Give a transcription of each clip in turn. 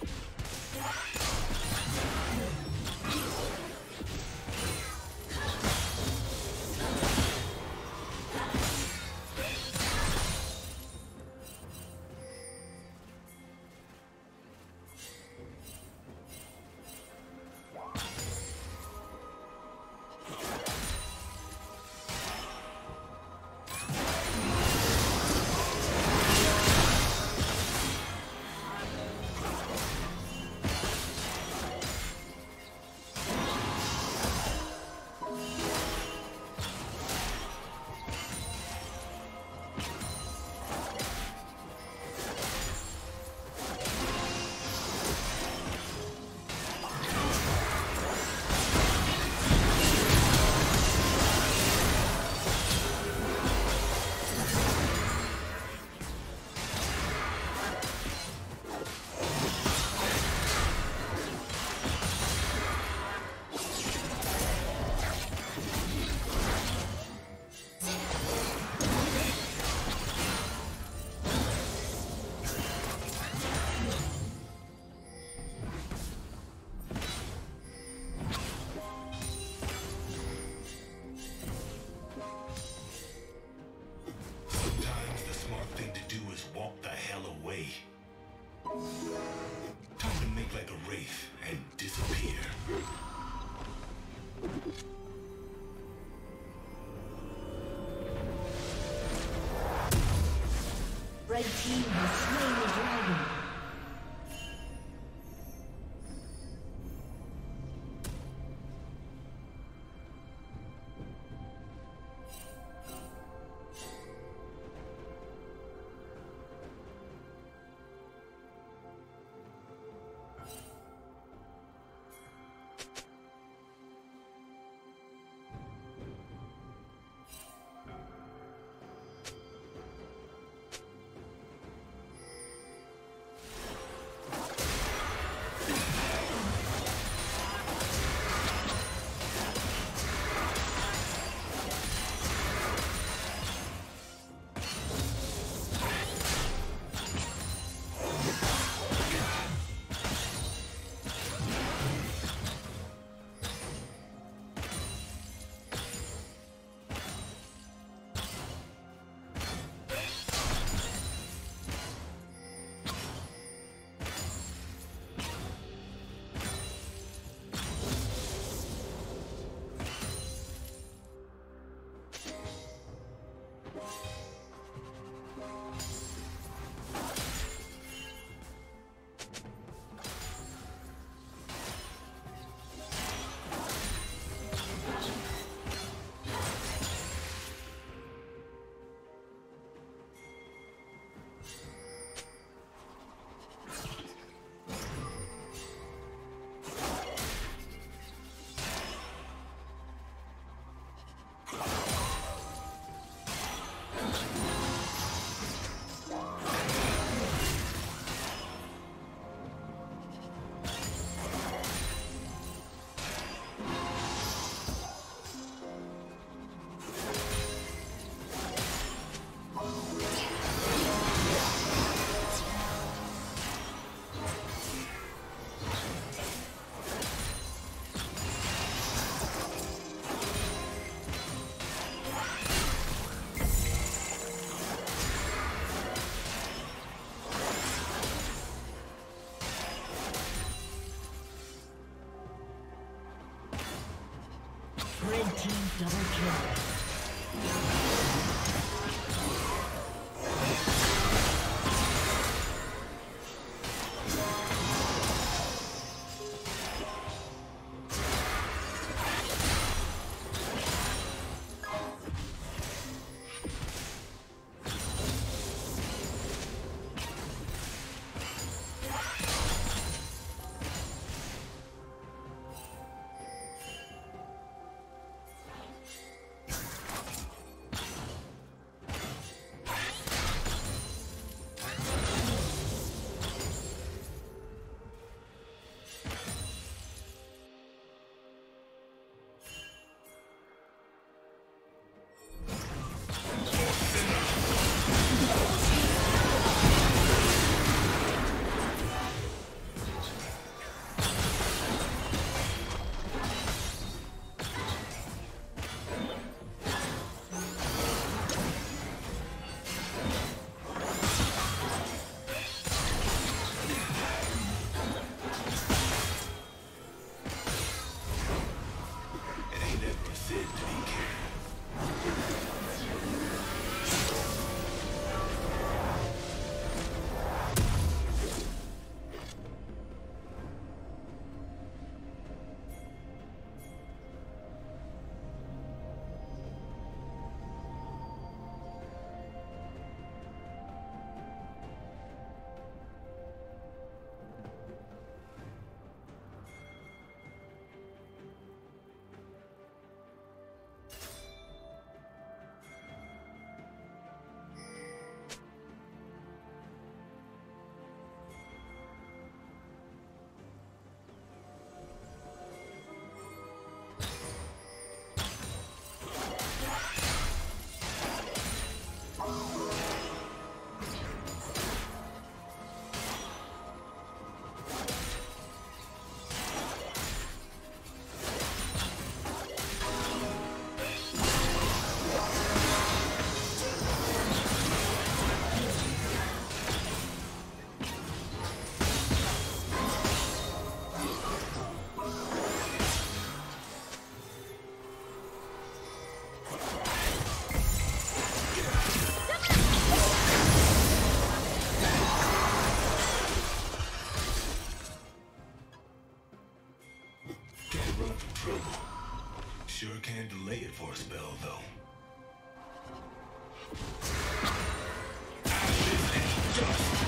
Yeah. Red team. has Double kill. Delay it for a spell, though. Ashes and dust!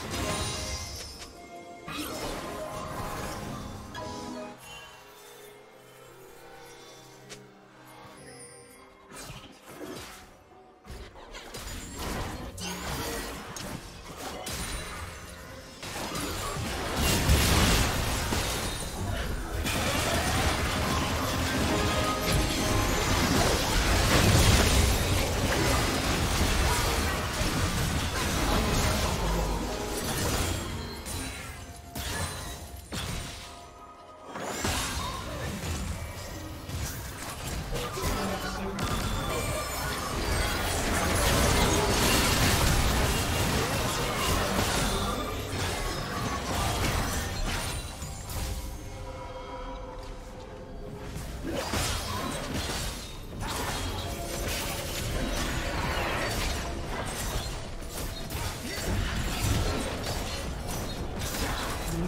Yeah.